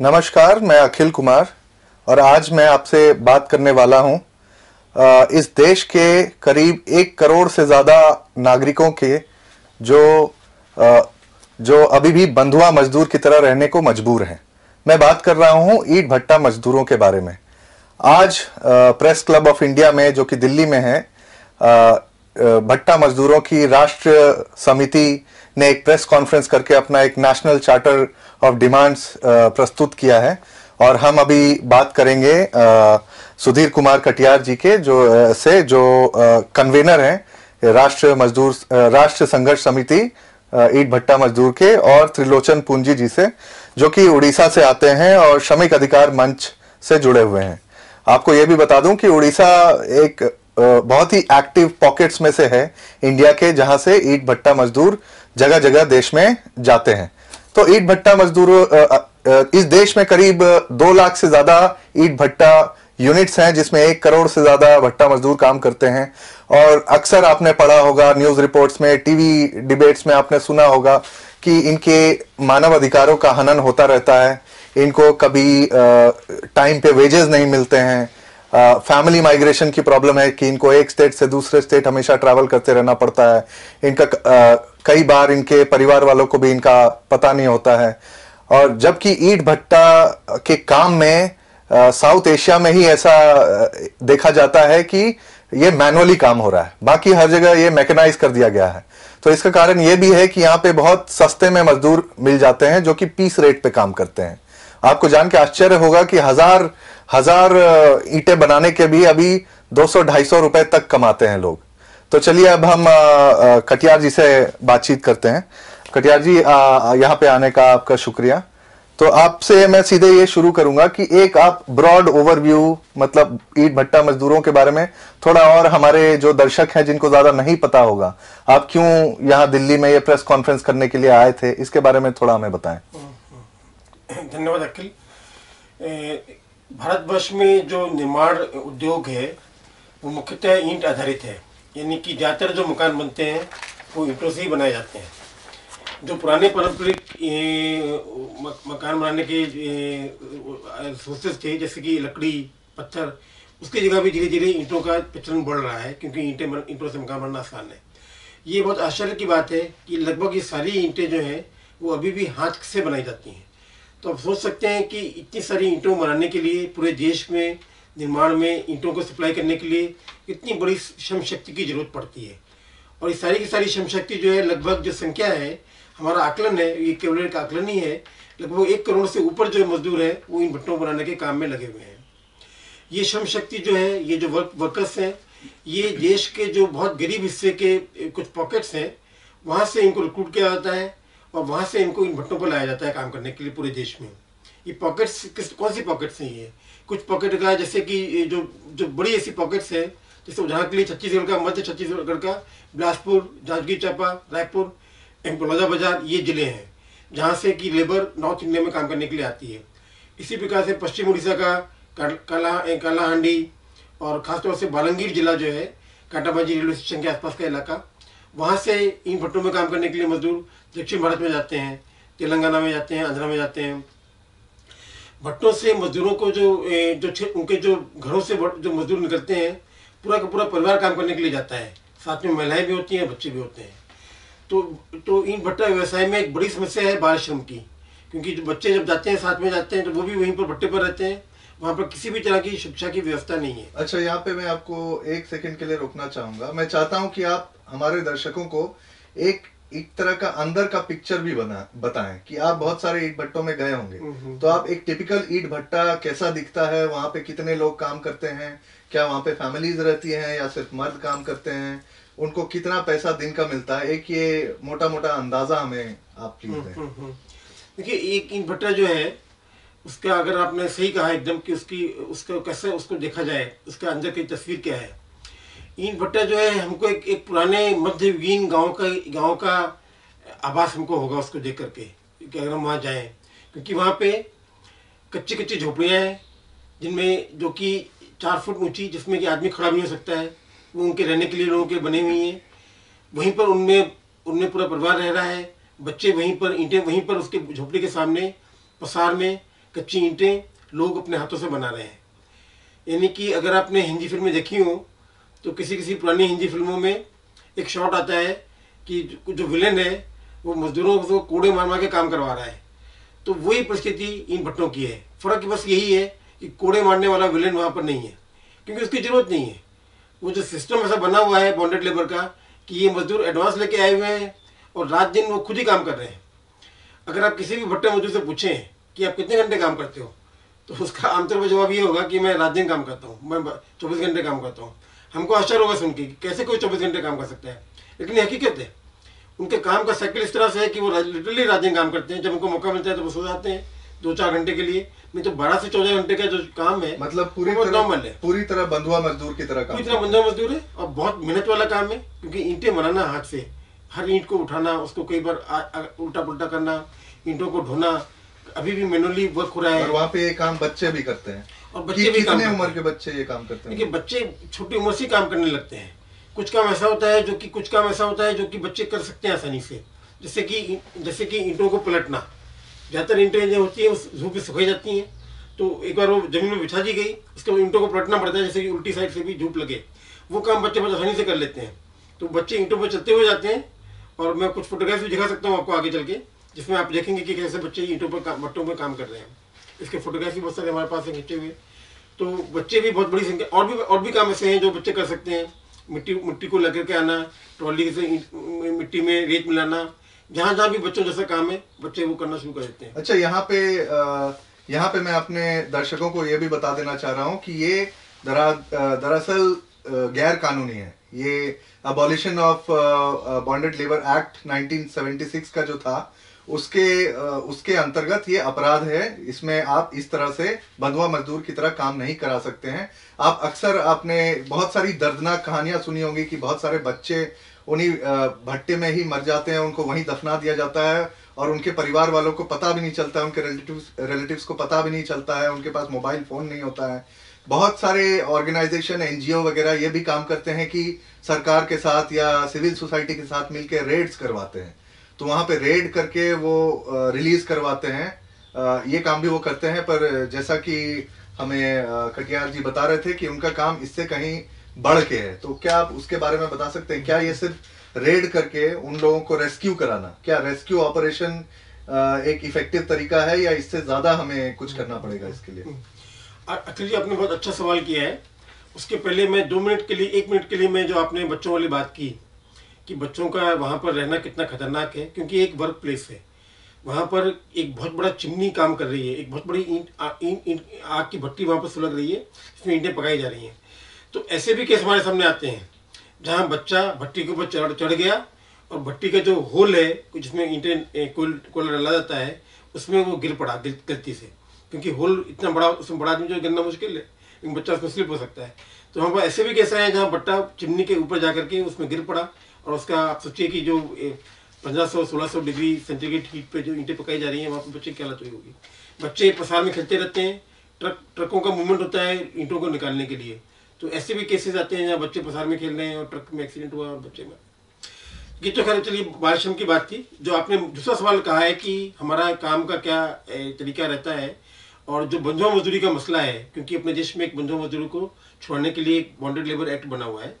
नमस्कार, मैं अखिल कुमार और आज मैं आपसे बात करने वाला हूँ। इस देश के करीब एक करोड़ से ज़्यादा नागरिकों के जो जो अभी भी बंधुआ मजदूर की तरह रहने को मजबूर हैं। मैं बात कर रहा हूँ ईट भट्टा मजदूरों के बारे में। आज प्रेस क्लब ऑफ़ इंडिया में, जो कि दिल्ली में है भट्टा मजदूरों की राष्ट्र समिति ने एक प्रेस कॉन्फ्रेंस करके अपना एक नेशनल चार्टर ऑफ़ डिमांड्स प्रस्तुत किया है। और हम अभी बात करेंगे सुधीर कुमार कटियार जी के, जो से जो कन्वेनर हैं राष्ट्र मजदूर राष्ट्र संघर्ष समिति ईट भट्टा मजदूर के और त्रिलोचन पूंजी जी से, जो कि उड़ीसा से आते हैं और श्रमिक अधिकार मंच से जुड़े हुए हैं। आपको यह भी बता दूँ कि उड़ीसा एक बहुत ही एक्टिव पॉकेट्स में से है इंडिया के, जहाँ से ईट भट्टा मजदूर जगह जगह देश में जाते हैं। तो ईट भट्टा मजदूर इस देश में करीब दो लाख से ज़्यादा ईट भट्टा यूनिट्स हैं, जिसमें एक करोड़ से ज़्यादा भट्टा मजदूर काम करते हैं। और अक्सर आपने पढ़ा होगा न्यूज़ रिपोर्ट्स में, टीवी डिबेट्स में आपने सुना होगा कि इनके मानव अधिकारों का हनन होता रहता है। इनको कभी टाइम पे वेजेस नहीं मिलते हैं। फैमिली माइग्रेशन की प्रॉब्लम है कि इनको एक स्टेट से दूसरे स्टेट हमेशा ट्रैवल करते रहना पड़ता है। इनका कई बार इनके परिवार वालों को भी इनका पता नहीं होता है। और जबकि ईट भट्टा के काम में साउथ एशिया में ही ऐसा देखा जाता है कि ये मैनुअली काम हो रहा है। बाकी हर जगह ये मैकेनाइज कर दिया गया है। तो इसका कारण ये भी है कि यहाँ पे बहुत सस्ते में मजदूर मिल जाते हैं जो कि पीस रेट पे काम करते हैं। आपको जान के आश्चर्य होगा कि हज़ार हज़ार ईंटें बनाने के भी अभी 200-250 रुपए तक कमाते हैं लोग। तो चलिए अब हम कटियार जी से बातचीत करते हैं। कटियार जी यहाँ पे आने का आपका शुक्रिया। तो आपसे मैं सीधे ये शुरू करूँगा कि एक आप ब्रॉड ओवरव्यू मतलब ईट भट्टा मजदूरों के बारे में थोड़ा और हमारे जो दर्शक हैं जिनको ज़्यादा नहीं पता होगा। आप क्यों यहाँ दिल्ली में ये प्रेस कॉन्फ्रेंस करने के लिए आए थे? इसके बारे में थोड़ा हमें बताएँ। धन्यवाद, अखिल। भारतवर्ष में जो निर्माण उद्योग है, वो मुख्यतः ईंट आधारित है। यानी कि ज़्यादातर जो मकान बनते हैं, वो ईंटों से ही बनाए जाते हैं। जो पुराने पारंपरिक मकान बनाने के सोर्सेज थे, जैसे कि लकड़ी, पत्थर, उसकी जगह भी धीरे धीरे ईंटों का प्रचलन बढ़ रहा है, क्योंकि ईंटें ईंटों से मकान बनना आसान है। ये बहुत आश्चर्य की बात है कि लगभग ये सारी ईंटें जो हैं, वो अभी भी हाथ से बनाई जाती हैं। तो आप सोच सकते हैं कि इतनी सारी ईंटों बनाने के लिए पूरे देश में निर्माण में ईंटों को सप्लाई करने के लिए इतनी बड़ी श्रम शक्ति की ज़रूरत पड़ती है। और ये सारी की सारी श्रम शक्ति जो है, लगभग जो संख्या है, हमारा आकलन है, ये केवल का आकलन ही है, लगभग एक करोड़ से ऊपर जो मजदूर है, वो इन भट्टों बनाने के काम में लगे हुए हैं। ये श्रम शक्ति जो है, ये जो वर्क वर्कर्स हैं, ये देश के जो बहुत गरीब हिस्से के कुछ पॉकेट्स हैं, वहाँ से इनको रिक्रूट किया जाता है और वहाँ से इनको इन भट्टों पर लाया जाता है काम करने के लिए पूरे देश में। ये पॉकेट्स किस, कौन सी पॉकेट्स हैं ये? कुछ पॉकेट का, जैसे कि जो जो बड़ी ऐसी पॉकेट्स हैं, जैसे उदाहरण के लिए छत्तीसगढ़ का मध्य छत्तीसगढ़ का, बिलासपुर, जांजगीर चांपा, रायपुर बलौदा बाज़ार, ये ज़िले हैं, जहाँ से कि लेबर नॉर्थ इंडिया में काम करने के लिए आती है। इसी प्रकार से पश्चिम उड़ीसा का, काल- कालाहांडी, और खासतौर से बालंगीर जिला जो है, काटाबाजी रेलवे स्टेशन के आसपास का इलाका, वहाँ से इन भट्टों में काम करने के लिए मजदूर दक्षिण भारत में जाते हैं, तेलंगाना में जाते हैं, आंध्रा में जाते हैं भट्टों से मजदूरों को जो जो उनके जो घरों से जो मजदूर निकलते हैं, पूरा का पूरा परिवार काम करने के लिए जाता है। साथ में महिलाएँ भी होती हैं, बच्चे भी होते हैं। तो तो इन भट्टा व्यवसाय में एक बड़ी समस्या है बाल श्रम की, क्योंकि जो बच्चे जब जाते हैं, साथ में जाते हैं तो वो भी वहीं पर भट्टे पर रहते हैं। वहाँ पर किसी भी तरह की शिक्षा की व्यवस्था नहीं है। अच्छा यहाँ पे मैं आपको एक सेकंड के लिए रोकना चाहूँगा। मैं चाहता हूँ कि आप हमारे दर्शकों को एक एक तरह का अंदर का पिक्चर भी बना बताएँ कि आप बहुत सारे ईट भट्टों में गए होंगे। तो आप एक टिपिकल ईट भट्टा कैसा दिखता है? वहाँ पे कितने लोग काम करते हैं? क्या वहाँ पे फैमिलीज़ रहती हैं या सिर्फ़ मर्द काम करते हैं? उनको कितना पैसा दिन का मिलता है? एक ये मोटा मोटा अंदाज़ा हमें आप प्लीज़ दें। हम्म, हम्म। देखिए एक ईंट भट्टा जो है उसका अगर आपने सही कहा एकदम कि उसकी उसको कैसे उसको देखा जाए उसका अंदर की तस्वीर क्या है ईंट भट्टा जो है, हमको एक एक पुराने मध्ययुगीन गाँव का गाँव का आभास हमको होगा उसको देख करके कि अगर हम वहाँ जाएँ, क्योंकि वहाँ पे कच्ची कच्ची झोपड़ियाँ हैं, जिनमें जो कि चार फुट ऊँची, जिसमें कि आदमी खड़ा भी हो सकता है, वो उनके रहने के लिए लोगों के बने हुई हैं। वहीं पर उनमें उनमें पूरा परिवार रह रहा है, बच्चे वहीं पर, ईंटें वहीं पर उसके झोपड़ी के सामने, पसार में कच्ची ईंटें लोग अपने हाथों से बना रहे हैं। यानी कि अगर आपने हिंदी फ़िल्में देखी हो तो किसी किसी पुरानी हिंदी फ़िल्मों में एक शॉट आता है कि जो, विलेन है वो मजदूरों को कूड़े मार मार के काम करवा रहा है। तो वही परिस्थिति इन भट्टों की है। फ़र्क बस यही है कि कूड़े मारने वाला विलेन वहाँ पर नहीं है क्योंकि उसकी ज़रूरत नहीं है। वो जो सिस्टम ऐसा बना हुआ है बॉन्डेड लेबर का कि ये मजदूर एडवांस लेके आए हुए हैं और रात दिन वो खुद ही काम कर रहे हैं। अगर आप किसी भी भट्टे मजदूर से पूछें कि आप कितने घंटे काम करते हो तो उसका आमतौर पर जवाब ये होगा कि मैं रात दिन काम करता हूँ मैं चौबीस घंटे काम करता हूँ। हमको आश्चर्य होगा सुन के कैसे कोई चौबीस घंटे काम कर सकता है। लेकिन हकीकत है। उनके काम का साइकिल इस तरह से है कि वो लिटरली रात दिन काम करते हैं। जब उनको मौका मिलता है तो वो सो जाते हैं दो चार घंटे के लिए। नहीं तो बारह से चौदह घंटे का जो काम है मतलब पूरी तरह नॉर्मल है। पूरी तरह बंधुआ मजदूर की तरह पूरी तरह बंधुआ मजदूर है और बहुत मेहनत वाला काम है क्योंकि ईंटें बनाना हाथ से। हर ईंट को उठाना उसको कई बार उल्टा पुल्टा करना ईंटों को ढोना। अभी भी मैनुअली वर्क हो रहा है। और वहाँ पे ये काम बच्चे भी करते हैं। और बच्चे भी कितने उम्र के बच्चे ये काम करते हैं? देखिए बच्चे छोटी उम्र से काम करने लगते हैं। कुछ काम ऐसा होता है जो कि कुछ काम ऐसा होता है जो कि बच्चे कर सकते हैं आसानी से। जैसे कि जैसे कि ईंटों को पलटना। ज़्यादातर ईंटें जो होती है उस धूप में सुखाई जाती हैं। तो एक बार वो ज़मीन में बिछा दी गई उसके बाद ईंटों को पलटना पड़ता है जैसे कि उल्टी साइड से भी धूप लगे। वो काम बच्चे बहुत आसानी से कर लेते हैं। तो बच्चे ईंटों पर चलते हुए जाते हैं। और मैं कुछ फोटोग्राफ भी दिखा सकता हूँ आपको आगे चल के जिसमें आप देखेंगे कि कैसे बच्चे ईंटों पर भट्टों पर काम कर रहे हैं। इसके फोटोग्राफी बहुत सारे हमारे पास हैं खींचे हुए। तो बच्चे भी बहुत बड़ी संख्या और भी और भी काम ऐसे हैं जो बच्चे कर सकते हैं। मिट्टी मिट्टी को लेकर के आना, ट्रॉली से मिट्टी में रेत मिलाना, जहाँ जहाँ भी बच्चों जैसा काम है, बच्चे वो करना शुरू कर देते हैं। अच्छा यहाँ पे यहाँ पे मैं अपने दर्शकों को ये भी बता देना चाह रहा हूँ कि ये दरअसल गैर कानूनी है। ये abolition of bonded labour act 1976 का जो था उसके उसके अंतर्गत ये अपराध है। इसमें आप इस तरह से बंधुआ मजदूर की तरह काम नहीं करा सकते हैं। आप अक्सर आपने बहुत सारी दर्दनाक कहानियाँ सुनी होंगी कि बहुत सारे बच्चे उन्हीं भट्टे में ही मर जाते हैं, उनको वहीं दफना दिया जाता है और उनके परिवार वालों को पता भी नहीं चलता है, उनके रिलेटिव्स रिलेटिव्स को पता भी नहीं चलता है, उनके पास मोबाइल फ़ोन नहीं होता है। बहुत सारे ऑर्गेनाइजेशन एनजीओ वगैरह ये भी काम करते हैं कि सरकार के साथ या सिविल सोसाइटी के साथ मिलकर रेड्स करवाते हैं। तो वहाँ पे रेड करके वो रिलीज़ करवाते हैं। ये काम भी वो करते हैं, पर जैसा कि हमें कटियार जी बता रहे थे कि उनका काम इससे कहीं बढ़ के है। तो क्या आप उसके बारे में बता सकते हैं? क्या ये सिर्फ़ रेड करके उन लोगों को रेस्क्यू कराना? क्या रेस्क्यू ऑपरेशन एक इफ़ेक्टिव तरीका है, या इससे ज़्यादा हमें कुछ करना पड़ेगा इसके लिए? अखिल जी, आपने बहुत अच्छा सवाल किया है। उसके पहले मैं दो मिनट के लिए, एक मिनट के लिए मैं जो आपने बच्चों वाली बात की कि बच्चों का वहाँ पर रहना कितना खतरनाक है, क्योंकि एक वर्क प्लेस है। वहाँ पर एक बहुत बड़ा चिमनी काम कर रही है, एक बहुत बड़ी ईंट ईंट आग की भट्टी वहाँ पर सुलग रही है इसमें ईंटें पकाई जा रही हैं। तो ऐसे भी केस हमारे सामने आते हैं, जहाँ बच्चा भट्टी के ऊपर चढ़ चढ़ गया और भट्टी का जो होल है, जिसमें ईंटें कोयला डाला जाता है, उसमें वो गिर पड़ा गलती से। क्योंकि होल इतना बड़ा, उसमें बड़ा आदमी जो गिरना मुश्किल है, लेकिन बच्चा उसमें स्लिप हो सकता है। तो वहाँ पर ऐसे भी केस आए हैं जहाँ बट्टा चिमनी के ऊपर जा करके उसमें गिर पड़ा और उसका आप सोचिए कि जो पंद्रह सौ, सोलह सौ डिग्री सेंटीग्रेड हीट पे जो ईंटें पकाई जा रही हैं, वहाँ पर बच्चे की हालत हुई होगी? बच्चे पसार में खेलते रहते हैं, ट्रक, ट्रकों का मूवमेंट होता है ईंटों को निकालने के लिए। तो ऐसे भी केसेस आते हैं जहाँ बच्चे पसार में खेल रहे हैं और ट्रक में एक्सीडेंट हुआ और बच्चे में ये तो खैर चलिए बारिशम की बात थी। जो आपने दूसरा सवाल कहा है कि हमारा काम का क्या तरीका रहता है और जो बंधुआ मजदूरी का मसला है, क्योंकि अपने देश में एक बंधुआ मजदूरी को छोड़ने के लिए एक बॉन्डेड लेबर एक्ट बना हुआ है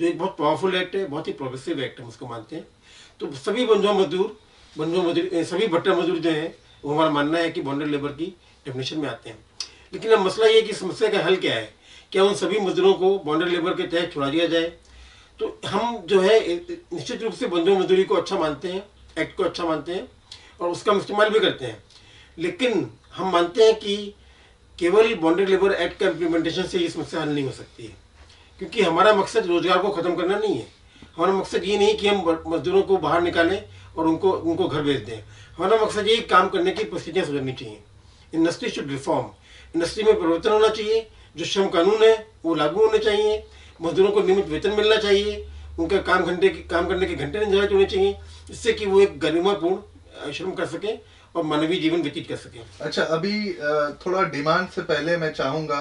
जो एक बहुत पावरफुल एक्ट है, बहुत ही प्रोग्रेसिव एक्ट है, हम उसको मानते हैं। तो सभी बंधुआ मजदूर बंधुआ मजदूर सभी भट्टा मजदूर जो हैं, वो हमारा मानना है कि बॉन्डेड लेबर की डेफिनेशन में आते हैं। लेकिन अब मसला ये कि समस्या का हल क्या है? क्या उन सभी मजदूरों को बॉन्डेड लेबर के तहत छुड़ा दिया जाए? तो हम जो है निश्चित रूप से बंधुआ मजदूरी को अच्छा मानते हैं एक्ट को अच्छा मानते हैं, और उसका हम इस्तेमाल भी करते हैं। लेकिन हम मानते हैं कि केवल बॉन्डेड लेबर एक्ट का इम्प्लीमेंटेशन से ये समस्या हल नहीं हो सकती है। क्योंकि हमारा मकसद रोज़गार को ख़त्म करना नहीं है। हमारा मकसद ये नहीं कि हम मजदूरों को बाहर निकालें और उनको उनको घर भेज दें। हमारा मकसद ये काम करने की परिस्थितियाँ सुधरनी चाहिए। इंडस्ट्री शुड रिफॉर्म इंडस्ट्री में परिवर्तन होना चाहिए। जो श्रम कानून है, वो लागू होने चाहिए। मजदूरों को नियमित वेतन मिलना चाहिए। उनका काम घंटे, काम करने के घंटे निर्धारित होने चाहिए। जिससे कि वो एक गरिमापूर्ण श्रम कर सकें और मानवीय जीवन व्यतीत कर सकें। अच्छा अभी थोड़ा डिमांड से पहले मैं चाहूँगा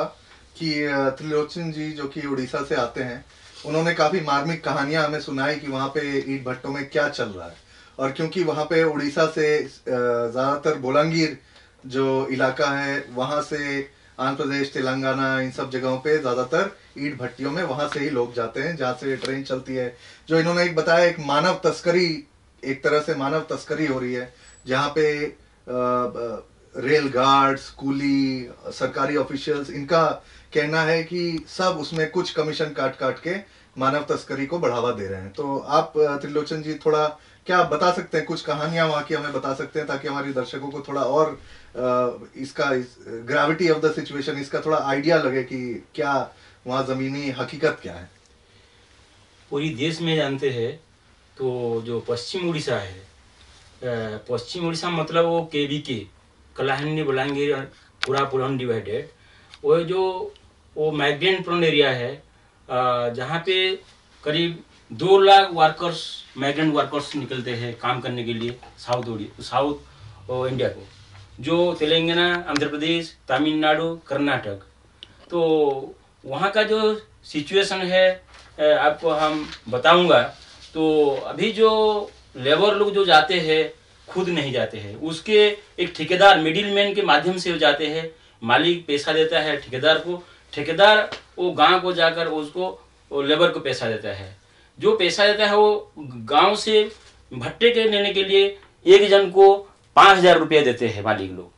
कि त्रिलोचन जी जो कि उड़ीसा से आते हैं, उन्होंने काफ़ी मार्मिक कहानियाँ हमें सुनाई कि वहाँ पे ईट भट्टों में क्या चल रहा है। और क्योंकि वहाँ पे उड़ीसा से ज़्यादातर बोलांगीर जो इलाका है, वहाँ से आंध्र प्रदेश, तेलंगाना, इन सब जगहों पे ज़्यादातर ईट भट्टियों में वहाँ से ही लोग जाते हैं, जहाँ से ट्रेन चलती है। जो इन्होंने एक बताया, एक मानव तस्करी, एक तरह से मानव तस्करी हो रही है, जहाँ पे रेल गार्ड्स, कूली, सरकारी ऑफिशियल्स, इनका कहना है कि सब उसमें कुछ कमीशन काट काट के मानव तस्करी को बढ़ावा दे रहे हैं। तो आप त्रिलोचन जी थोड़ा क्या बता सकते हैं? कुछ कहानियाँ वहाँ की हमें बता सकते हैं ताकि हमारे दर्शकों को थोड़ा और इसका इस, ग्रेविटी ऑफ़ द सिचुएशन इसका थोड़ा आइडिया लगे कि क्या वहाँ जमीनी हकीकत क्या है। पूरी देश में जानते हैं तो जो पश्चिम उड़ीसा है पश्चिम उड़ीसा मतलब वो के बी के कलाहंडी बलांगीर पूरा पूरा डिवाइडेड वो जो, वो माइग्रेंट प्रोन एरिया है जहाँ पे करीब दो लाख वर्कर्स माइग्रेंट वर्कर्स निकलते हैं काम करने के लिए साउथ साउथ इंडिया को। जो तेलंगाना, आंध्र प्रदेश, तमिलनाडु, कर्नाटक। तो वहाँ का जो सिचुएशन है आपको हम बताऊँगा। तो अभी जो लेबर लोग जो जाते हैं, खुद नहीं जाते हैं। उसके एक ठेकेदार मिडिल मैन के माध्यम से जाते हैं। मालिक पैसा देता है, ठेकेदार को, ठेकेदार वो गाँव को जाकर उसको लेबर को पैसा देता है। जो पैसा देता है वो गाँव से भट्टे के लेने के लिए एक जन को पाँच हज़ार रुपया देते हैं मालिक लोग।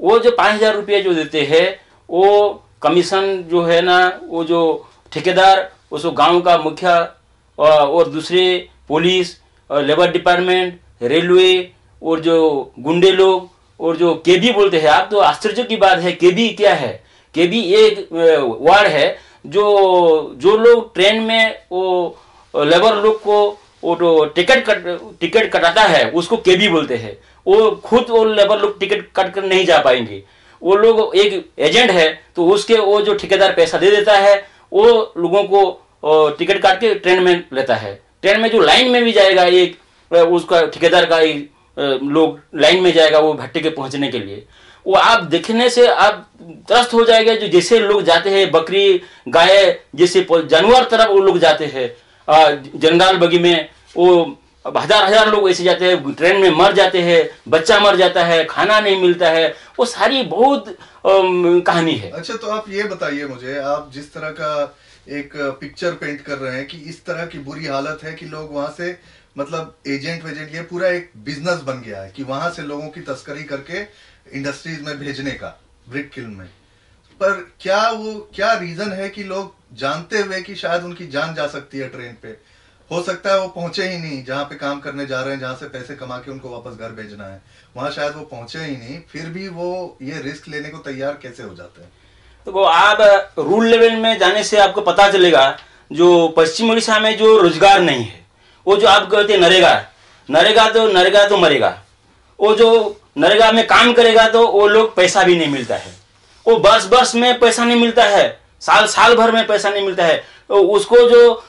वो जो पाँच हज़ार रुपया जो देते हैं, वो कमीशन जो है ना, वो जो ठेकेदार, उसको गाँव का मुखिया और दूसरे पुलिस लेबर डिपार्टमेंट, रेलवे, और जो गुंडे लोग और जो केबी बोलते हैं, आप तो आश्चर्य की बात है, केबी क्या है? केबी एक वार्ड है जो जो लोग ट्रेन में वो लेबर लोग को, वो तो टिकट कट टिकट कटाता है, उसको केबी बोलते हैं। वो खुद वो लेबर लोग टिकट कट कर नहीं जा पाएँगे। वो लोग एक एजेंट है तो उसके वो जो ठेकेदार पैसा दे देता है, वो लोगों को टिकट काट के ट्रेन में लेता है। ट्रेन में जो लाइन में भी जाएगा एक उसका ठेकेदार का एक लोग लाइन में जाएगा वो भट्टे के पहुँचने के लिए। वो आप देखने से आप त्रस्त हो जाएगा जो जैसे लोग जाते हैं, बकरी, गाय, जैसे जानवर तरफ़ वो लोग जाते हैं। जंगल बगी में वो हज़ार हज़ार लोग ऐसे जाते हैं, ट्रेन में मर जाते हैं, बच्चा मर जाता है, खाना नहीं मिलता है। वो सारी बहुत कहानी है। अच्छा तो आप ये बताइए मुझे, आप जिस तरह का एक पिक्चर पेंट कर रहे हैं कि इस तरह की बुरी हालत है कि लोग वहाँ से मतलब एजेंट वेजेंट, ये पूरा एक बिज़नेस बन गया है कि वहाँ से लोगों की तस्करी करके इंडस्ट्रीज़ में भेजने का ब्रिक किल में। पर क्या वो, क्या रीजन है कि लोग जानते हुए कि शायद उनकी जान जा सकती है ट्रेन पे? हो सकता है वो पहुँचे ही नहीं, जहाँ पे काम करने जा रहे हैं, जहाँ से पैसे कमा के उनको वापस घर भेजना है। वहाँ शायद वो पहुँचे ही नहीं, फिर भी वो ये रिस्क लेने को तैयार कैसे हो जाते हैं? तो वो आप रूल लेवल में जाने से आपको पता चलेगा, जो पश्चिम उड़ीसा में जो रोज़गार नहीं है। वो जो आप कहते नरेगा नरेगा तो नरेगा तो मरेगा। वो जो नरेगा में काम करेगा तो वो लोग पैसा भी नहीं मिलता है। वो वर्ष वर्ष में पैसा नहीं मिलता है। साल साल भर में पैसा नहीं मिलता है। तो उसको जो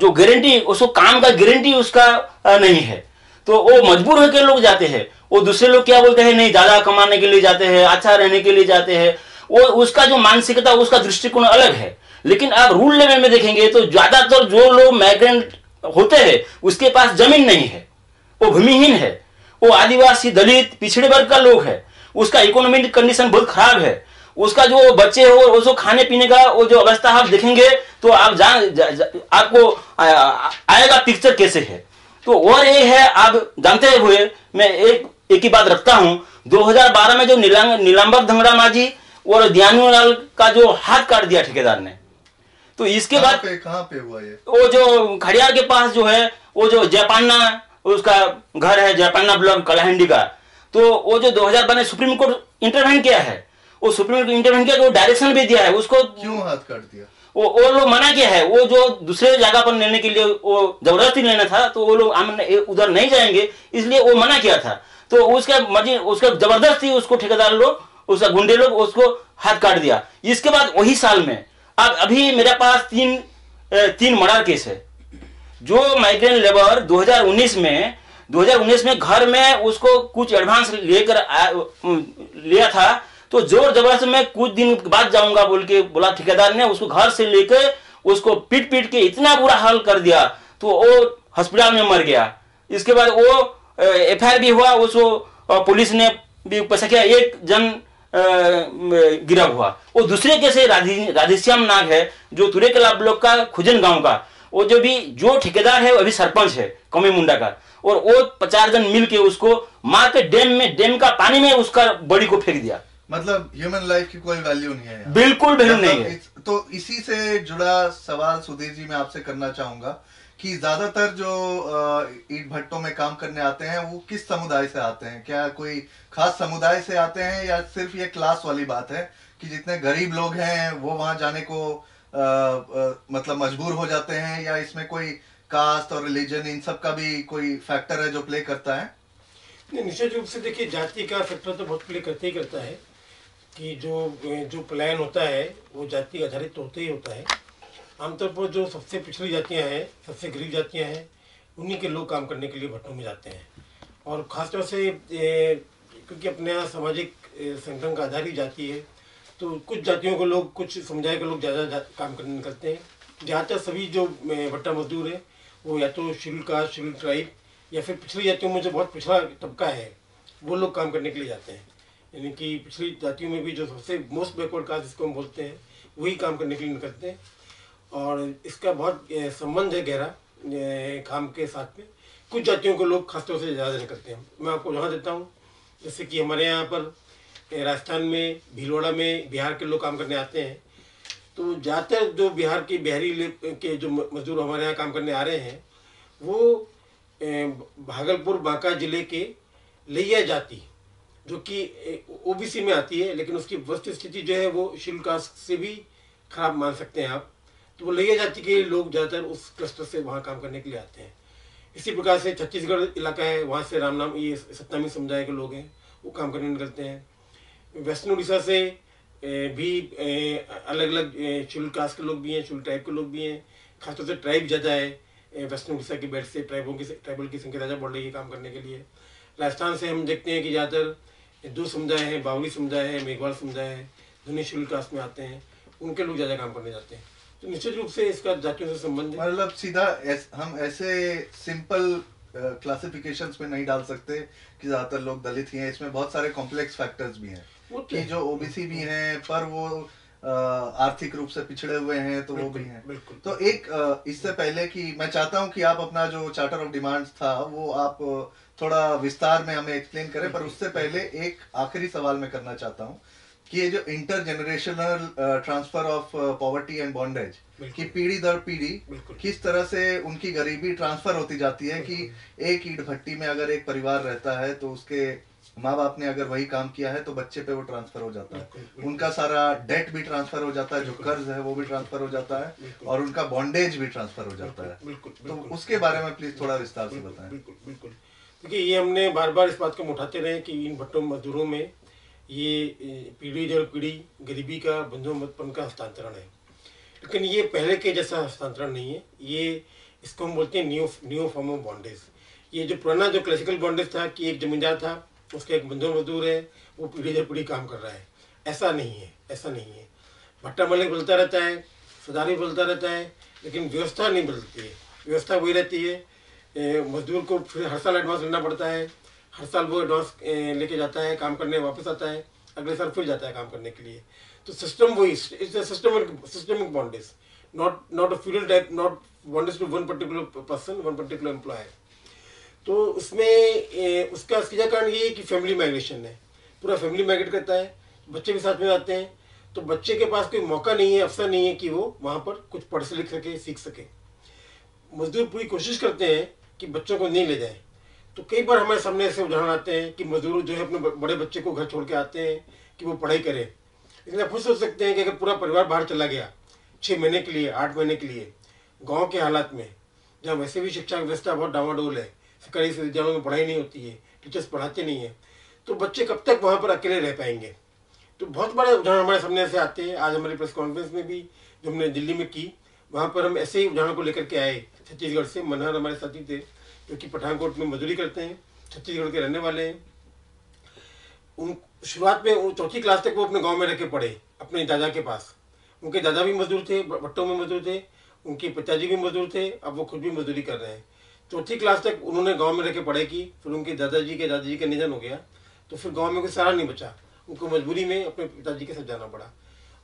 जो गारंटी उसको काम का गारंटी उसका नहीं है। तो वो मजबूर होकर लोग जाते हैं। वो दूसरे लोग क्या बोलते हैं? नहीं, ज़्यादा कमाने के लिए जाते हैं अच्छा रहने के लिए जाते हैं। वो उसका जो मानसिकता, उसका दृष्टिकोण अलग है। लेकिन आप रूल लेवल में देखेंगे तो ज़्यादातर जो लोग माइग्रेंट होते हैं उसके पास ज़मीन नहीं है वो भूमिहीन है वो आदिवासी दलित पिछड़े वर्ग का लोग है उसका इकोनॉमिक कंडीशन बहुत खराब है उसका जो बच्चे हो उसको खाने पीने का वो जो अवस्था आप देखेंगे तो आप जान जा, जा, आपको आ, आएगा पिक्चर कैसे है? तो और ये है आप जानते हुए मैं एक एक ही बात रखता हूँ 2012 में जो नीलांबर धंगड़ा माझी और दयानुलाल का जो हाथ काट दिया ठेकेदार ने तो इसके बाद कहाँ पे हुआ ये? वो जो खड़ियार के पास जो है वो जो जयपान्ना उसका घर है जयपान्ना ब्लॉक कलाहंडी का। तो वो जो 2012 में सुप्रीम कोर्ट इंटरवेंट किया है वो सुप्रीम कोर्ट इंटरवेंट किया वो डायरेक्शन भी दिया है उसको क्यों हाथ काट दिया? वो वो लोग मना किया है वो जो दूसरे जगह पर लेने के लिए वो ज़बरदस्ती लेना था तो वो लोग उधर नहीं जाएँगे इसलिए वो मना किया था। तो उसके मर्ज़ी उसका ज़बरदस्ती उसको ठेकेदार लोग उसका गुंडे लोग उसको हाथ काट दिया। इसके बाद वही साल में अब अभी मेरे पास तीन तीन मर्डर केस है। जो माइग्रेंट लेबर 2019 में 2019 में घर में उसको कुछ एडवांस लेकर लिया था तो ज़ोर ज़बरदस्त मैं कुछ दिन बाद जाऊँगा बोल के बोला ठेकेदार ने, उसको घर से लेकर उसको पीट पीट के इतना बुरा हाल कर दिया तो वो हॉस्पिटल में मर गया। इसके बाद वो एफआईआर भी हुआ, उसको पुलिस ने भी पैसा किया। एक जन गिरा हुआ। वो दूसरे कैसे राधे राधेश्याम नाग है जो तुरे ब्लॉक का खुजन गाँव का वो जो भी जो ठेकेदार है वो अभी सरपंच है कौमी मुंडा का। और वो पचास जन मिल के उसको मार के डैम में डैम का पानी में उसका बॉडी को फेंक दिया। मतलब ह्यूमन लाइफ की कोई वैल्यू नहीं है बिल्कुल वैल्यू मतलब नहीं है तो इसी से जुड़ा सवाल सुधीर जी मैं आपसे करना चाहूँगा। कि ज़्यादातर जो ईंट भट्टों में काम करने आते हैं वो किस समुदाय से आते हैं? क्या कोई खास समुदाय से आते हैं या सिर्फ़ ये क्लास वाली बात है कि जितने गरीब लोग हैं वो वहाँ जाने को अ, अ, मतलब मजबूर हो जाते हैं या इसमें कोई कास्ट और रिलीजन इन सब का भी कोई फैक्टर है जो प्ले करता है? निश्चित रूप से देखिए जाति का फैक्टर तो बहुत प्ले करते ही करता है कि जो जो प्लान होता है वो जाति आधारित होता ही होता है। आमतौर पर जो सबसे पिछड़ी जातियाँ हैं सबसे गरीब जातियाँ हैं उन्हीं के लोग काम करने के लिए भट्टों में जाते हैं। और ख़ासतौर से ए, क्योंकि अपने यहाँ सामाजिक संगठन का आधार ही जाति है तो कुछ जातियों के लोग कुछ समुदाय के लोग ज़्यादा काम करने निकलते हैं। ज़्यादातर सभी जो भट्टा मजदूर हैं वो या तो शेड्यूल कास्ट शेड्यूल ट्राइब या फिर पिछड़ी जातियों में जो बहुत पिछड़ा तबका है वो लोग काम करने के लिए जाते हैं। यानी कि पिछड़ी जातियों में भी जो सबसे मोस्ट बैकवर्ड कास्ट जिसको हम बोलते हैं वही काम करने के लिए निकलते हैं। और इसका बहुत संबंध है गहरा काम के साथ में। कुछ जातियों को लोग खासतौर से ज़्यादा निकलते हैं। मैं आपको जहाँ देता हूँ। जैसे कि हमारे यहाँ पर राजस्थान में, भीलवाड़ा में बिहार के लोग काम करने आते हैं। तो ज़्यादातर जो बिहार के बिहारी के जो मजदूर हमारे यहाँ काम करने आ रहे हैं, वो भागलपुर, बांका ज़िले के लैया जाति, जो कि ओबीसी में आती है, लेकिन उसकी वस्तु स्थिति जो है वो शिल कास्ट से भी खराब मान सकते हैं आप। तो वो लैया जाति के लोग ज़्यादातर उस क्लस्टर से वहाँ काम करने के लिए आते हैं। इसी प्रकार से छत्तीसगढ़ इलाका है, वहाँ से राम नाम ये सत्नामी समुदाय के लोग हैं, वो काम करने निकलते हैं। वेस्टर्न उड़ीसा से भी अलग अलग शुल कास्ट के लोग भी हैं शुल ट्राइब के लोग भी हैं। खासतौर से ट्राइब ज़्यादा है वेस्टर्न उड़ीसा की बेल्ट से ट्राइबों की ट्राइबल की संख्या ज़्यादा बढ़ रही है काम करने के लिए। राजस्थान से हम देखते हैं कि ज़्यादातर दो समुदाय हैं, बावली समुदाय है, मेघवाल समुदाय है दोनों शुल कास्ट में आते हैं, उनके लोग ज़्यादा काम करने जाते हैं। तो निश्चित रूप से इसका जातियों से संबंध है। मतलब सीधा ऐस, हम ऐसे सिंपल क्लासिफिकेशंस में नहीं डाल सकते कि ज़्यादातर लोग दलित ही हैं। इसमें बहुत सारे कॉम्प्लेक्स फैक्टर्स भी हैं तो कि जो ओबीसी भी हैं पर वो आर्थिक रूप से पिछड़े हुए हैं तो वो भी हैं। तो एक इससे पहले कि मैं चाहता हूँ कि आप अपना जो चार्टर ऑफ़ डिमांड्स था वो आप थोड़ा विस्तार में हमें एक्सप्लेन करें पर उससे पहले एक आखिरी सवाल मैं करना चाहता हूँ। कि ये जो intergenerational transfer of poverty and bondage. कि पीढ़ी दर पीढ़ी किस तरह से उनकी गरीबी ट्रांसफ़र होती जाती है कि एक ईट भट्टी में अगर एक परिवार रहता है तो उसके माँ बाप ने अगर वही काम किया है तो बच्चे पे वो ट्रांसफ़र हो जाता है। उनका सारा डेट भी ट्रांसफ़र हो जाता है जो कर्ज है वो भी ट्रांसफ़र हो जाता है और उनका बॉन्डेज भी ट्रांसफ़र हो जाता है। तो उसके बारे में प्लीज़ थोड़ा विस्तार से बताएँ। बिल्कुल बिल्कुल। देखिए ये हमने बार बार इस बात को उठाते रहे कि इन भट्टों मजदूरों में ये पीढ़ी दर पीढ़ी गरीबी का, बंधुमतपन का हस्तांतरण है। लेकिन ये पहले के जैसा हस्तांतरण नहीं है। ये इसको हम बोलते हैं new new form of bondage ये जो पुराना, जो क्लासिकल बॉन्डेज था कि एक जमींदार था, उसका एक बंधु मजदूर है, वो पीढ़ी दर पीढ़ी काम कर रहा है। ऐसा नहीं है, ऐसा नहीं है। भट्टा मलिक बदलता रहता है, सुधारी बदलता रहता है, लेकिन व्यवस्था नहीं बदलती है। व्यवस्था वही रहती है मजदूर को फिर हर साल एडवांस लेना पड़ता है हर साल वो एडवांस लेके जाता है काम करने वापस आता है अगले साल फिर जाता है काम करने के लिए। तो सिस्टम वही it's systemic systemic bondage not not a feudal type not bondage to one particular person one particular employ तो उसमें ए, उसका सीधा कारण ये है कि फैमिली माइग्रेशन है। पूरा फैमिली माइग्रेट करता है बच्चे भी साथ में आते हैं। तो बच्चे के पास कोई मौका नहीं है अवसर नहीं है कि वो वहाँ पर कुछ पढ़ से लिख सके सीख सके। मजदूर पूरी कोशिश करते हैं कि बच्चों को नहीं ले जाएँ। तो कई बार हमारे सामने ऐसे उदाहरण आते हैं कि मजदूर जो है अपने बड़े बच्चे को घर छोड़ के आते हैं कि वो पढ़ाई करे। लेकिन आप खुद सोच सकते हैं कि अगर पूरा परिवार बाहर चला गया छः महीने के लिए, आठ महीने के लिए, गाँव के हालात में, जहाँ वैसे भी शिक्षा व्यवस्था बहुत डावाडोल है, सरकारी विद्यालयों में पढ़ाई नहीं होती है, टीचर्स पढ़ाते नहीं है तो बच्चे कब तक वहाँ पर अकेले रह पाएँगे? तो बहुत बड़े उदाहरण हमारे सामने ऐसे आते हैं। आज हमारी प्रेस कॉन्फ्रेंस में भी जो हमने दिल्ली में की, वहाँ पर हम ऐसे ही उदाहरण को लेकर के आए, छत्तीसगढ़ से, मनहर हमारे साथी थे। जो कि पठानकोट में मजदूरी करते हैं, छत्तीसगढ़ के रहने वाले हैं। उन, शुरुआत में वो चौथी क्लास तक वो अपने गाँव में रह के पढ़े, अपने दादा के पास। उनके दादा भी मजदूर थे भट्टों में मजदूर थे, उनके पिताजी भी मजदूर थे, अब वो खुद भी मजदूरी कर रहे हैं। चौथी क्लास तक उन्होंने गाँव में रह के पढ़ाई की, फिर उनके दादाजी के, दादाजी का निधन हो गया तो फिर गाँव में कोई सहारा नहीं बचा। उनको मजबूरी में अपने पिताजी के साथ जाना पड़ा।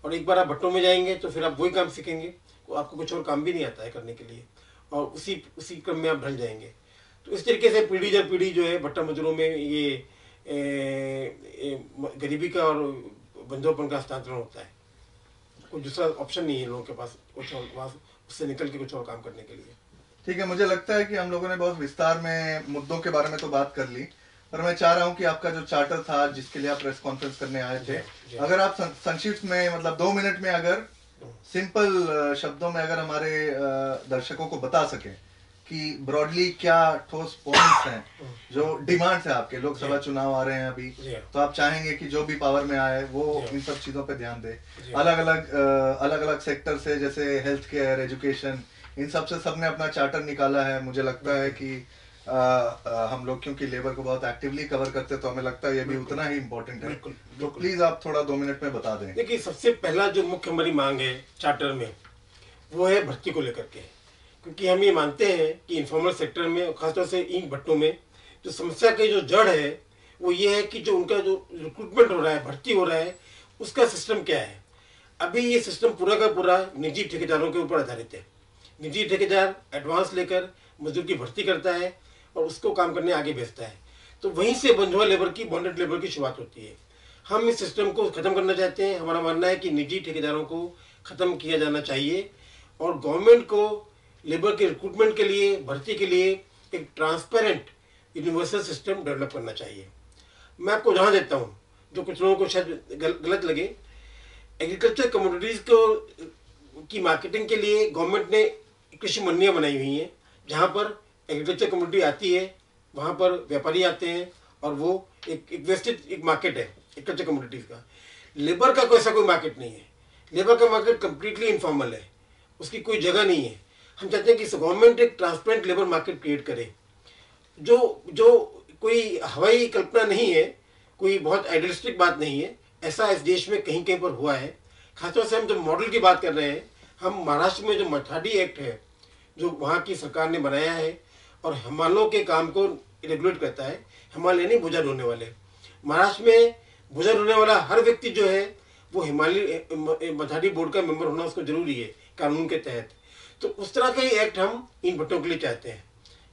और एक बार आप भट्टों में जाएँगे तो फिर आप वही काम सीखेंगे, आपको कुछ और काम भी नहीं आता है करने के लिए। और उसी उसी क्रम में आप ढल जाएँगे। तो इस तरीके से पीढ़ी दर पीढ़ी जो है भट्टा मजदूरों में ये ए, ए, गरीबी का और बंधोपन का हस्तांतरण होता है। कोई दूसरा ऑप्शन नहीं है लोगों के पास कुछ और वहाँ उससे निकल के कुछ और काम करने के लिए। ठीक है मुझे लगता है कि हम लोगों ने बहुत विस्तार में मुद्दों के बारे में तो बात कर ली पर मैं चाह रहा हूँ कि आपका जो चार्टर था जिसके लिए आप प्रेस कॉन्फ्रेंस करने आए थे जी। अगर आप संक्षिप्त में मतलब दो मिनट में अगर सिंपल शब्दों में अगर हमारे दर्शकों को बता सके कि ब्रॉडली क्या ठोस पॉइंट्स हैं जो डिमांड्स है आपके? लोकसभा चुनाव आ रहे हैं अभी। तो आप चाहेंगे कि जो भी पावर में आए वो इन सब चीज़ों पे ध्यान दे। अलग अलग अलग अलग सेक्टर से जैसे हेल्थ केयर एजुकेशन इन सबसे सबने अपना चार्टर निकाला है। मुझे लगता है कि अ, अ, हम लोग क्योंकि लेबर को बहुत एक्टिवली कवर करते तो हमें लगता है ये भी उतना ही इम्पोर्टेंट है। तो प्लीज़ आप थोड़ा दो मिनट में बता दें। देखिए सबसे पहला जो मुख्य हमारी मांग है चार्टर में वो है भर्ती को लेकर के। क्योंकि हम ये मानते हैं कि इन्फॉर्मल सेक्टर में, खासतौर से इन भट्टों में, जो समस्या की जो जड़ है, वो ये है कि जो उनका जो रिक्रूटमेंट हो रहा है, भर्ती हो रहा है, उसका सिस्टम क्या है? अभी ये सिस्टम पूरा का पूरा निजी ठेकेदारों के ऊपर आधारित है। निजी ठेकेदार एडवांस लेकर मजदूर की भर्ती करता है और उसको काम करने आगे भेजता है। तो वहीं से बंधुआ लेबर की बॉन्डेड लेबर की शुरुआत होती है। हम इस सिस्टम को खत्म करना चाहते हैं। हमारा मानना है कि निजी ठेकेदारों को खत्म किया जाना चाहिए और गवर्नमेंट को लेबर के रिक्रूटमेंट के लिए भर्ती के लिए एक ट्रांसपेरेंट यूनिवर्सल सिस्टम डेवलप करना चाहिए। मैं आपको उदाहरण देता हूँ जो कुछ लोगों को शायद गल, गलत लगे। एग्रीकल्चर कमोडिटीज को की मार्केटिंग के लिए गवर्नमेंट ने कृषि मंडियाँ बनाई हुई हैं जहाँ पर एग्रीकल्चर कम्युनिटी आती है वहाँ पर व्यापारी आते हैं और वो एक एक वेस्टेड एक मार्केट है एग्रीकल्चर कम्युनिटीज़ का। लेबर का कोई ऐसा कोई मार्केट नहीं है। लेबर का मार्केट कम्प्लीटली इनफॉर्मल है। उसकी कोई जगह नहीं है। हम चाहते हैं कि गवर्नमेंट एक ट्रांसपेरेंट लेबर मार्केट क्रिएट करे। जो जो कोई हवाई कल्पना नहीं है, कोई बहुत आइडियलिस्टिक बात नहीं है, ऐसा इस देश में कहीं कहीं पर हुआ है। खासतौर से हम जब मॉडल की बात कर रहे हैं, हम महाराष्ट्र में जो मठाडी एक्ट है, जो वहाँ की सरकार ने बनाया है, और हिमालयों के काम को रेगुलेट करता है, हिमालय नहीं, भुजा ढोने वाले। महाराष्ट्र में भुजा ढोने वाला हर व्यक्ति जो है, वो हिमालय, मठाडी बोर्ड का मेंबर होना उसको ज़रूरी है, कानून के तहत। तो उस तरह का ही एक्ट हम इन भट्टों के लिए चाहते हैं।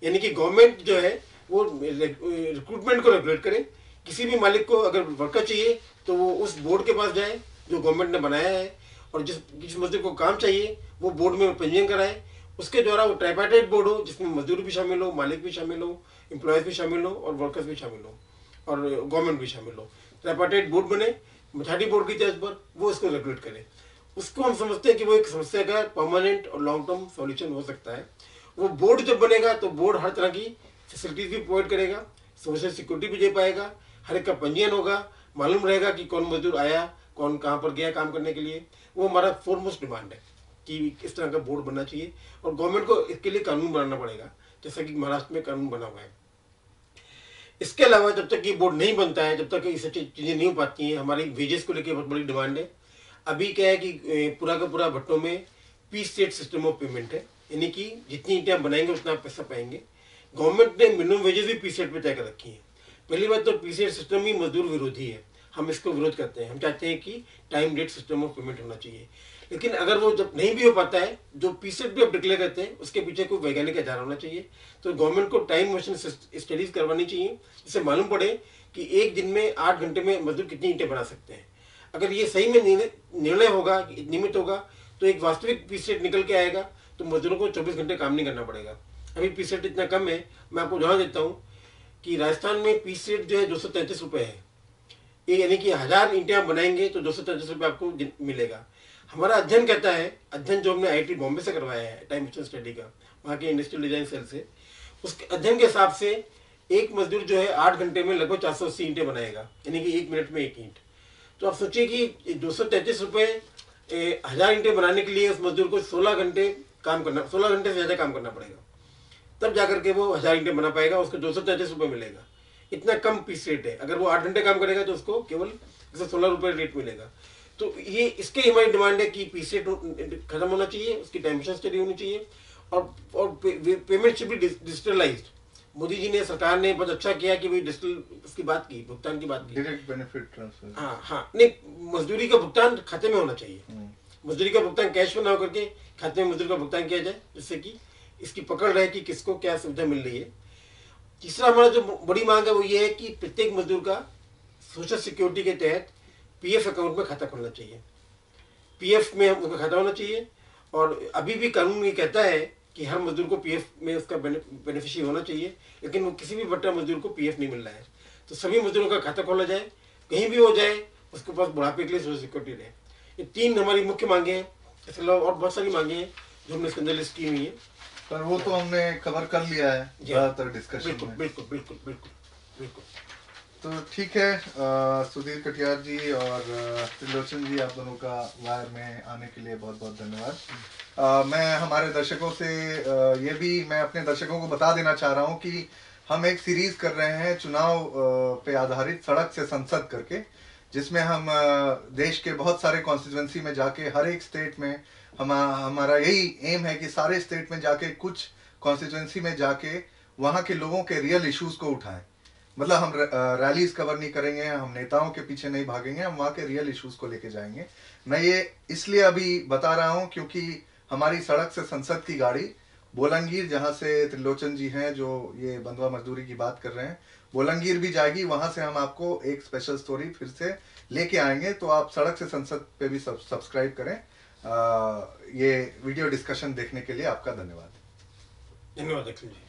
यानी कि गवर्नमेंट जो है, वो रिक्रूटमेंट को रेगुलेट करे। किसी भी मालिक को अगर वर्कर चाहिए तो वो उस बोर्ड के पास जाए, जो गवर्नमेंट ने बनाया है, और जिस जिस मजदूर को काम चाहिए, वो बोर्ड में पंजीयन कराए। उसके द्वारा वो ट्राइपार्टाइट बोर्ड हो, जिसमें मजदूर भी शामिल हो, मालिक भी शामिल हो एम्प्लॉयज़ भी शामिल हो, और वर्कर्स भी शामिल हो, और गवर्नमेंट भी शामिल हो। ट्राइपार्टाइट बोर्ड बने मठाडी बोर्ड की तर्ज पर, वो इसको रेगुलेट करे। उसको हम समझते हैं कि वो एक समस्या का परमानेंट और लॉन्ग टर्म सॉल्यूशन हो सकता है। वो बोर्ड जब बनेगा तो बोर्ड हर तरह की फैसिलिटीज़ भी प्रोवाइड करेगा सोशल सिक्योरिटी भी दे पाएगा, हर एक का पंजीयन होगा, मालूम रहेगा कि कौन मजदूर आया, कौन कहाँ पर गया काम करने के लिए। वो हमारा फोरमोस्ट डिमांड है कि इस तरह का बोर्ड बनना चाहिए और गवर्नमेंट को इसके लिए कानून बनाना पड़ेगा, जैसा कि महाराष्ट्र में कानून बना हुआ है। इसके अलावा जब तक ये बोर्ड नहीं बनता है, जब तक ये सब चीज़ें नहीं हो पाती हैं, हमारी वेजेस को लेकर बहुत बड़ी डिमांड है। अभी क्या है कि पूरा का पूरा भट्टों में piece rate system of payment है। यानी कि जितनी ईटें आप बनाएँगे, उतना आप पैसा पाएँगे। गवर्नमेंट ने मिनिमम वेजेस भी पी सेट पे तय कर रखी है। पहली बात तो पी सेट सिस्टम ही मजदूर विरोधी है। हम इसको विरोध करते हैं। हम चाहते हैं कि time rate system of payment होना चाहिए। लेकिन अगर वो जब नहीं भी हो पाता है, जो पी सेट भी आप डिक्लेयर करते हैं, उसके पीछे कोई वैज्ञानिक आधार होना चाहिए। तो गवर्नमेंट को टाइम मशीन स्टडीज़ करवानी चाहिए, जिससे मालूम पड़े कि एक दिन में आठ घंटे में मजदूर कितनी ईंटें बना सकते हैं। अगर ये सही में निर्णय होगा नियमित होगा तो एक वास्तविक पी सेट निकल के आएगा तो मजदूरों को चौबीस घंटे काम नहीं करना पड़ेगा। अभी पी सेट इतना कम है, मैं आपको उदाहरण देता हूँ कि राजस्थान में पी सेट जो है दो सौ है। ये यानी कि हज़ार आप बनाएँगे तो दो सौ तैंतीस आपको मिलेगा। हमारा अध्ययन कहता है, अध्ययन जो हमने आई बॉम्बे से करवाया है टाइम स्टडी का, वहाँ के इंडस्ट्रियल डिज़ाइन सेल से। उसके अध्ययन के हिसाब से एक मजदूर जो है आठ घंटे में लगभग चार सौ अस्सी ईंटें बनाएगा, यानी कि एक मिनट में एक ईंट। तो आप सोचिए कि दो सौ तैंतीस रुपये हज़ार ईंटें बनाने के लिए उस मजदूर को सोलह घंटे काम करना, सोलह घंटे से ज़्यादा काम करना पड़ेगा। तब जाकर के वो हज़ार घंटे बना पाएगा, उसको दो सौ तैंतीस रुपये मिलेगा। इतना कम पीस रेट है। अगर वो आठ घंटे काम करेगा तो उसको केवल एक सौ सोलह रुपये रेट मिलेगा। तो ये, इसके हमारी डिमांड है कि पीस रेट खत्म होना चाहिए, उसकी डायमेंशन स्टडी होनी चाहिए और और payment should be digitalize Modi ji ने सरकार ने बहुत अच्छा किया कि भाई डिजिटल इसकी बात की भुगतान की बात की। डायरेक्ट बेनिफिट ट्रांसफ़र हाँ हाँ। नहीं मजदूरी का भुगतान खाते में होना चाहिए। मजदूरी का भुगतान कैश में ना होकर के खाते में मजदूरी का भुगतान किया जाए जिससे कि इसकी पकड़ रहे कि किसको क्या सुविधा मिल रही है। तीसरा हमारा जो बड़ी मांग है वो ये है कि प्रत्येक मजदूर का सोशल सिक्योरिटी के तहत पीएफ अकाउंट में खाता खुलना चाहिए। पीएफ में उनका खाता होना चाहिए और अभी भी कानून ये कहता है कि हर मजदूर को पीएफ में उसका बेनिफिशियरी होना चाहिए लेकिन वो किसी भी बट्टा मजदूर को पीएफ नहीं मिल रहा है। तो सभी मजदूरों का खाता खोला जाए कहीं भी हो जाए उसके पास बुढ़ापे के लिए सोशल सिक्योरिटी रहे। ये तीन हमारी मुख्य मांगे हैं इसके अलावा और बहुत सारी मांगे हैं जो हमने इसके अंदर लिस्ट की हुई है। पर वो तो हमने कवर कर लिया है। ज़्यादातर डिस्कशन बिल्कुल बिल्कुल बिल्कुल बिल्कुल बिल्कुल। तो ठीक है सुधीर कटियार जी और त्रिलोचन जी आप दोनों का वायर में आने के लिए बहुत बहुत धन्यवाद। मैं हमारे दर्शकों से अ, ये भी मैं अपने दर्शकों को बता देना चाह रहा हूँ कि हम एक सीरीज़ कर रहे हैं चुनाव पे आधारित सड़क से संसद करके जिसमें हम देश के बहुत सारे कॉन्स्टिट्यूंसी में जाके हर एक स्टेट में हम हमारा यही एम है कि सारे स्टेट में जाके कुछ कॉन्स्टिट्यूंसी में जाके वहाँ के लोगों के रियल इश्यूज़ को उठाएँ। मतलब हम रैलीज कवर नहीं करेंगे हम नेताओं के पीछे नहीं भागेंगे हम वहाँ के रियल इश्यूज़ को लेके जाएँगे। मैं ये इसलिए अभी बता रहा हूँ क्योंकि हमारी सड़क से संसद की गाड़ी बोलंगीर जहाँ से त्रिलोचन जी हैं जो ये बंधुआ मजदूरी की बात कर रहे हैं बोलंगीर भी जाएगी वहाँ से हम आपको एक स्पेशल स्टोरी फिर से लेके आएँगे तो आप सड़क से संसद पे भी सब सब्सक्राइब करें। अ, ये वीडियो डिस्कशन देखने के लिए आपका धन्यवाद। धन्यवाद अखिल जी।